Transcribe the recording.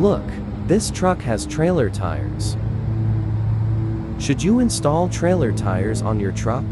Look, this truck has trailer tires. Should you install trailer tires on your truck?